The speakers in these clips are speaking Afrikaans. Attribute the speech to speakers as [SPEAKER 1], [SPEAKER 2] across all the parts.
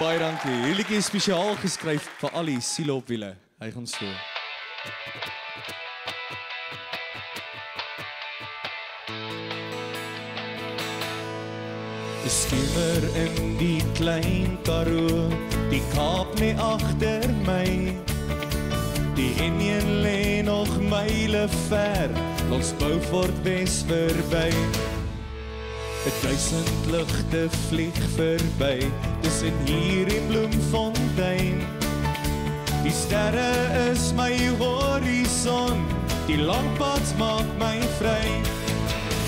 [SPEAKER 1] Baie dankie. Hierdie liedjie is spesiaal geskryf vir al die siele op wiele. Hy gaan so. Die skimmer in die klein Karoo, die Kaap lê agter my. Die Indian lê nog myle ver, ons Beaufort Wes verby. 'n Duisend ligte vlieg verby, tussen hier en Bloemfontein. Die sterre is my horison, die lampad maak my vry.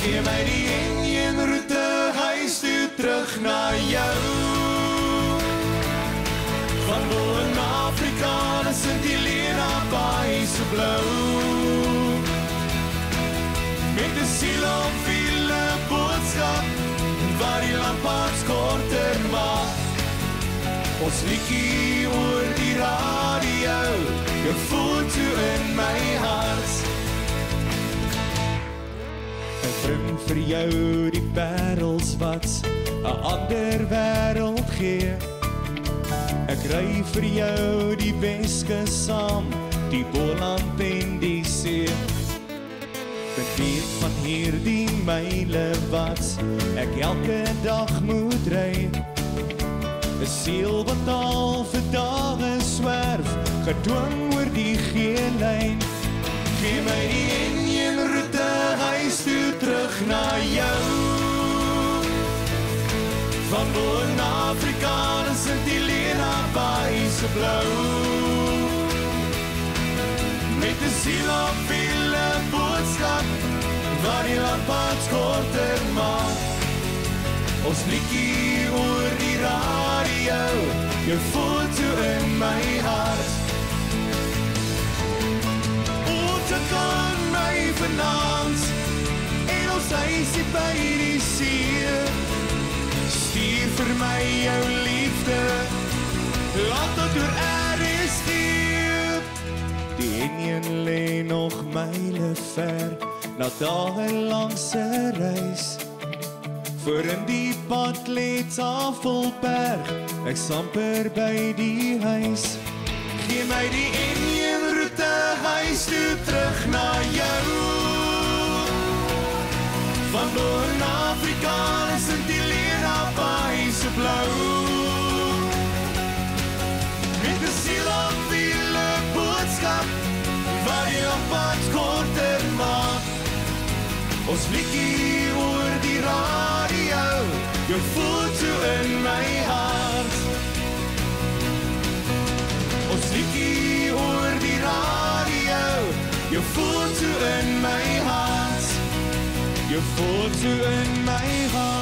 [SPEAKER 1] Gee my die Indian roete huis toe terug na jou. Van bo in Afrika, is die Lena Baai se blou. Met 'n siel op lampads korter maak. Ons liedjie oor die radio, jou foto in my hart. Ek bring vir jou die parels wat 'n ander wêreld gee. Ek ry vir jou die Weske saam, die Boland en die see. Beweeg van hierdie myle wat ek elke dag moet ry. 'n Siel wat al vir dae swerf, gedwing oor die geel lyn. Gee my die Indian roete huis toe terug na jou. Van Noord-Afrika en Sint-Helena Baai se blou. Met 'n siel op boodskap, waar die lampads korter maak. Ons liedjie oor die radio, jou foto in my hart. Ons kan my vanaand en ons huisie by die see. Stuur vir my jou liefde, laat dit deur RS steep. Die enjin lê nog myle ver, na dae lank se reis. Voor in die pad lê Tafelberg, ek samper by die huis. Gee my die Indian roete huis toe terug na jou. Van Noord-Afrika is die Lena Baai se blou. Met 'n siel op wiele boodskap, waar die lampads korter maak. Ons liedjie oor die radio, jou foto in my hart. Ons liedjie oor die radio, jou foto in my hart. Jou foto in my hart.